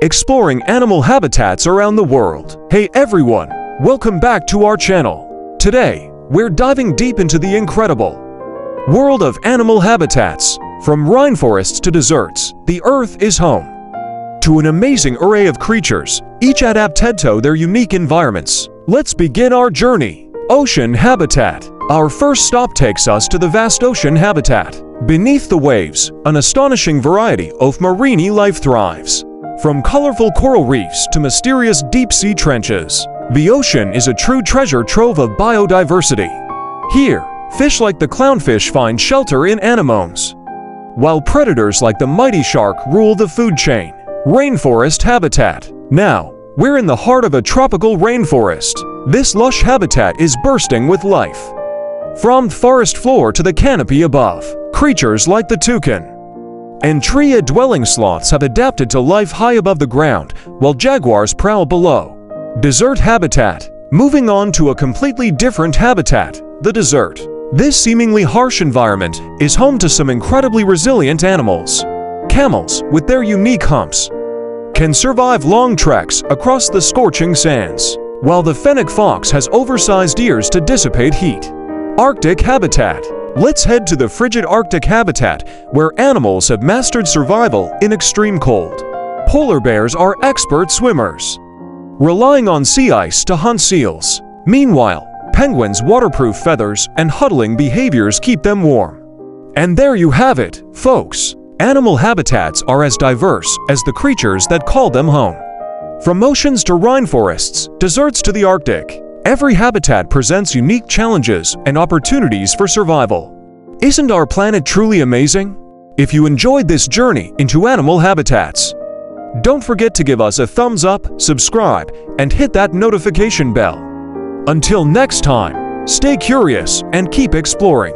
exploring animal habitats around the world. Hey everyone, welcome back to our channel. Today, we're diving deep into the incredible world of animal habitats. From rainforests to deserts, the Earth is home to an amazing array of creatures, each adapted to their unique environments. Let's begin our journey. Ocean Habitat Our first stop takes us to the vast ocean habitat. Beneath the waves, an astonishing variety of marine life thrives. From colorful coral reefs to mysterious deep-sea trenches, the ocean is a true treasure trove of biodiversity. Here, fish like the clownfish find shelter in anemones, while predators like the mighty shark rule the food chain. Rainforest Habitat Now, we're in the heart of a tropical rainforest. This lush habitat is bursting with life. From the forest floor to the canopy above, creatures like the toucan, and tree-dwelling sloths have adapted to life high above the ground, while jaguars prowl below. Desert habitat. Moving on to a completely different habitat, the desert. This seemingly harsh environment is home to some incredibly resilient animals. Camels, with their unique humps, can survive long treks across the scorching sands, while the fennec fox has oversized ears to dissipate heat. Arctic habitat. Let's head to the frigid Arctic habitat, where animals have mastered survival in extreme cold. Polar bears are expert swimmers, relying on sea ice to hunt seals. Meanwhile, penguins' waterproof feathers and huddling behaviors keep them warm. And there you have it, folks. Animal habitats are as diverse as the creatures that call them home. From oceans to rainforests, deserts to the Arctic, Every habitat presents unique challenges and opportunities for survival. Isn't our planet truly amazing? If you enjoyed this journey into animal habitats, don't forget to give us a thumbs up, subscribe, and hit that notification bell. Until next time, stay curious and keep exploring.